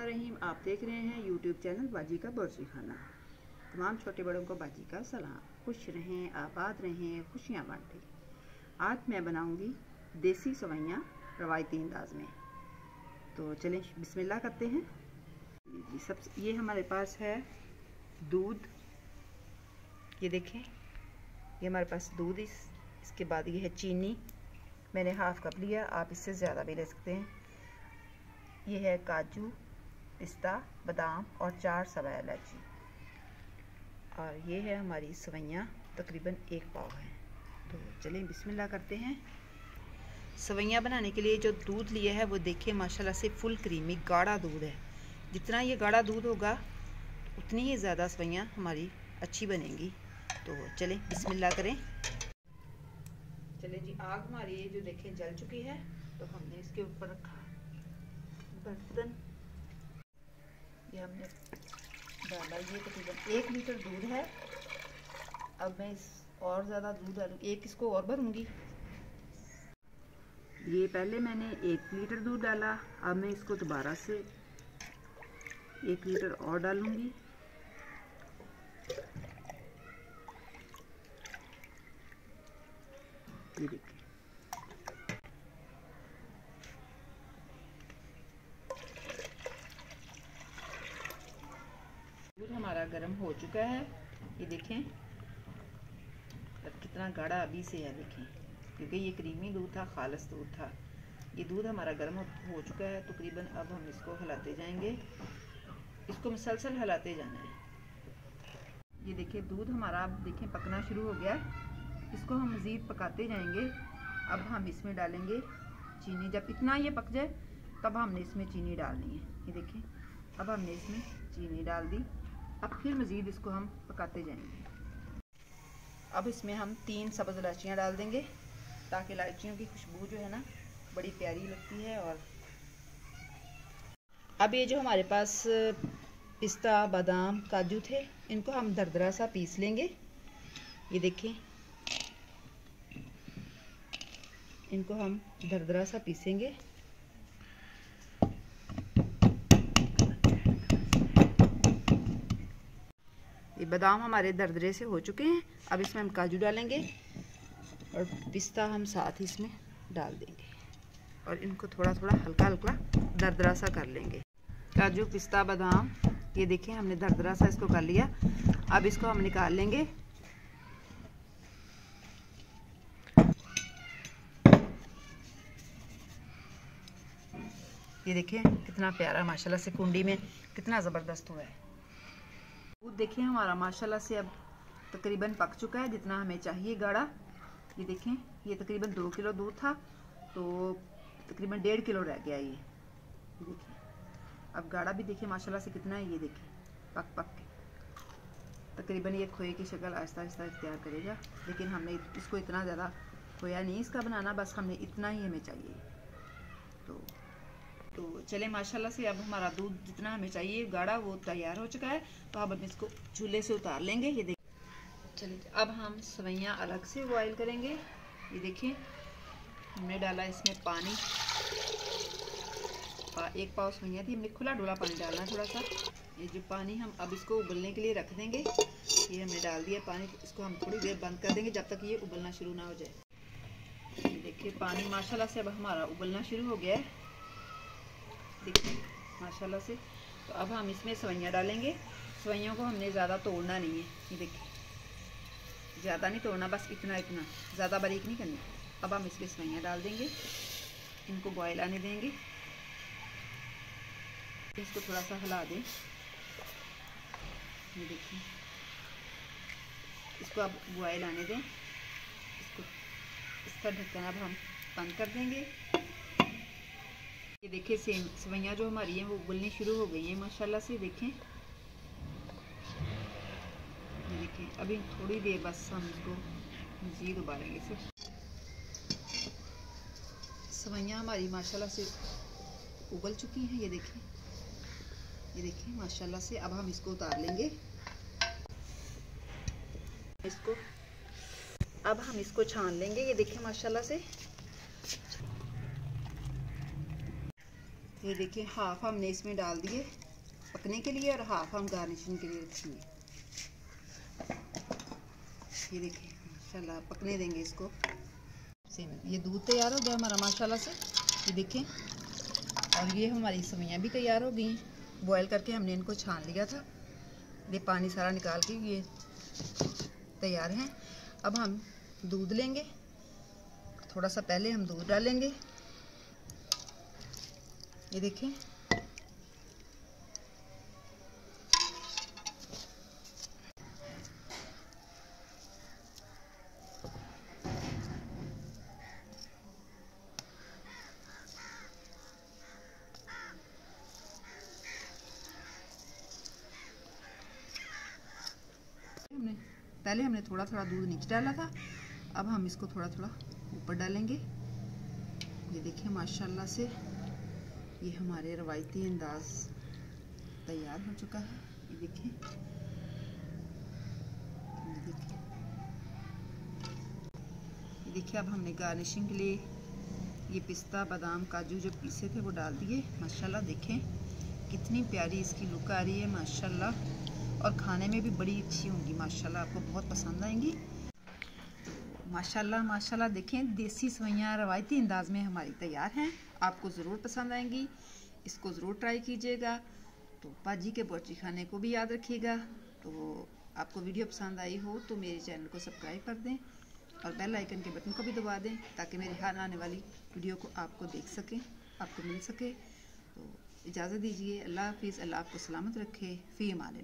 रहीम आप देख रहे हैं यूट्यूब चैनल बाजी का बर्जी खाना तमाम छोटे बड़ों को बाजी का सलाम। खुश रहें, आबाद रहें, खुशियाँ बांटें। आज मैं बनाऊँगी देसी सवैयाँ रवायती अंदाज में। तो चलें, बिस्मिल्लाह करते हैं। सब, ये हमारे पास है दूध। ये देखें, ये हमारे पास दूध, इस, इसके बाद ये है चीनी। मैंने हाफ़ कप लिया, आप इससे ज़्यादा भी ले सकते हैं। ये है काजू, पिस्ता, बादाम और चार सवा इलायची। और ये है हमारी सवैयाँ, तकरीबन एक पाव है। तो चलें, बिस्मिल्लाह करते हैं। सवैयाँ बनाने के लिए जो दूध लिया है, वो देखिए, माशाल्लाह से फुल क्रीमी, गाढ़ा दूध है। जितना ये गाढ़ा दूध होगा, उतनी ही ज़्यादा सवैयाँ हमारी अच्छी बनेंगी। तो चलें, बिस्मिल्लाह करें। चले जी, आग हमारी ये जो देखें, जल चुकी है तो हमने इसके ऊपर रखा बर्तन। ये हमने डाला, ये तकरीबन एक लीटर दूध है। अब मैं इस और ज़्यादा दूध डालू, एक इसको और भरूँगी। ये पहले मैंने एक लीटर दूध डाला, अब मैं इसको दोबारा से एक लीटर और डालूँगी। देखिए दूध हमारा गर्म हो चुका है। ये देखें। अब कितना गाढ़ा अभी से है, देखें। क्योंकि ये क्रीमी दूध था, खालस दूध था। ये दूध हमारा गर्म हो चुका है, तकरीबन अब हम इसको हिलाते जाएँगे। इसको मुसलसल हिलाते जाना है। ये देखिए दूध हमारा अब देखें, पकना शुरू हो गया है। इसको हम मज़ीद पकाते जाएँगे। अब हम इसमें डालेंगे चीनी। जब इतना ये पक जाए, तब हमने इसमें चीनी डालनी है। ये देखें अब हमने इसमें चीनी डाल दी। अब फिर मज़ीद इसको हम पकाते जाएँगे। अब इसमें हम तीन सब्ज़ इलायचियाँ डाल देंगे, ताकि इलायचियों की खुशबू जो है ना, बड़ी प्यारी लगती है और अब ये जो हमारे पास पिस्ता, बादाम, काजू थे, इनको हम दरदरा सा पीस लेंगे। ये देखें इनको हम दरदरा सा पीसेंगे। ये बादाम हमारे दरदरे से हो चुके हैं। अब इसमें हम काजू डालेंगे और पिस्ता हम साथ ही इसमें डाल देंगे। और इनको थोड़ा थोड़ा हल्का हल्का दरदरा सा कर लेंगे। काजू, पिस्ता, बादाम, ये देखिए हमने दरदरा सा इसको कर लिया। अब इसको हम निकाल लेंगे। ये देखिए, कितना प्यारा, माशाल्लाह से कुंडी में कितना ज़बरदस्त हुआ है। दूध देखिए, हमारा माशाल्लाह से अब तकरीबन पक चुका है, जितना हमें चाहिए गाढ़ा। ये देखें, ये तकरीबन दो किलो दूध था तो तकरीबन डेढ़ किलो रह गया ये। देखिए, अब गाढ़ा भी देखिए, माशाल्लाह से कितना है, ये देखिए, पक पक के। तकरीबन ये खोए की शक्ल आहिस्ता आहिस्ता इख्तियार करेगा, लेकिन हमने इसको इतना ज़्यादा खोया नहीं, इसका बनाना बस हमने इतना ही हमें चाहिए। तो तो चले, माशाल्लाह से अब हमारा दूध जितना हमें चाहिए, गाढ़ा, वो तैयार हो चुका है। तो अब हम इसको चूल्हे से उतार लेंगे। ये देख चलिए अब हम सवैयाँ अलग से बॉयल करेंगे। ये देखिए, हमने डाला इसमें पानी। एक पाव सवैयाँ थी, हमने खुला डोला पानी डालना थोड़ा सा ये जो पानी हम अब इसको उबलने के लिए रख देंगे, ये हमने डाल दिया पानी। इसको हम थोड़ी देर बंद कर देंगे जब तक ये उबलना शुरू ना हो जाए। देखिए, पानी माशाल्लाह से अब हमारा उबलना शुरू हो गया है। देखिए, माशाल्लाह से। तो अब हम इसमें सवैयाँ डालेंगे। सवैयों को हमने ज़्यादा तोड़ना नहीं है। ये देखिए, ज़्यादा नहीं तोड़ना, बस इतना इतना। ज़्यादा बारीक नहीं करनी। अब हम इसमें सवैयाँ डाल देंगे। इनको बॉयल आने देंगे। इसको थोड़ा सा हिला दें। ये देखिए। इसको अब बॉयल आने दें। इसको, इसका ढक्कन अब हम बंद कर देंगे। ये देखिए, सेम सवैयाँ जो हमारी हैं, वो उबलनी शुरू हो गई हैं, माशाल्लाह से देखें। ये देखिए, अभी थोड़ी देर बस हम इसको मज़ीद उबालेंगे सिर्फ़। सवैयाँ हमारी माशाल्लाह से उबल चुकी हैं, ये देखें ये देखिए, माशाल्लाह से अब हम इसको उतार लेंगे। इसको, अब हम इसको छान लेंगे, ये देखिए, माशाल्लाह से। ये देखिए हाफ़ हमने इसमें डाल दिए पकने के लिए और हाफ़ हम गार्निशिंग के लिए रखेंगे। ये देखिए, माशाल्लाह, पकने देंगे इसको। सेम ये दूध तैयार हो गया हमारा, माशाल्लाह से। ये देखें और ये हमारी सवैयाँ भी तैयार हो गई। बॉयल करके हमने इनको छान लिया था। ये पानी सारा निकाल के ये तैयार हैं। अब हम दूध लेंगे। थोड़ा सा पहले हम दूध डालेंगे। ये देखें हमने पहले हमने थोड़ा थोड़ा दूध नीचे डाला था। अब हम इसको थोड़ा थोड़ा ऊपर डालेंगे। ये देखिए, माशाल्लाह से। ये हमारे रवायती अंदाज तैयार हो चुका है। ये देखिए। ये देखिए। अब हमने गार्निशिंग के लिए ये पिस्ता, बादाम, काजू जो पीसे थे वो डाल दिए। माशाल्लाह देखें, कितनी प्यारी इसकी लुक आ रही है, माशाल्लाह। और खाने में भी बड़ी अच्छी होंगी, माशाल्लाह। आपको बहुत पसंद आएँगी। माशाल्लाह माशाल्लाह देखें, देसी सवैयाँ रवायती अंदाज में हमारी तैयार हैं। आपको ज़रूर पसंद आएँगी। इसको ज़रूर ट्राई कीजिएगा। तो पाजी के बोची खाने को भी याद रखिएगा। तो आपको वीडियो पसंद आई हो तो मेरे चैनल को सब्सक्राइब कर दें और बेल आइकन के बटन को भी दबा दें ताकि मेरी हर आने वाली वीडियो को आपको देख सकें, आपको मिल सके। तो इजाज़त दीजिए। अल्लाह हाफिज़। अल्लाह आपको सलामत रखे। फ़ी अमान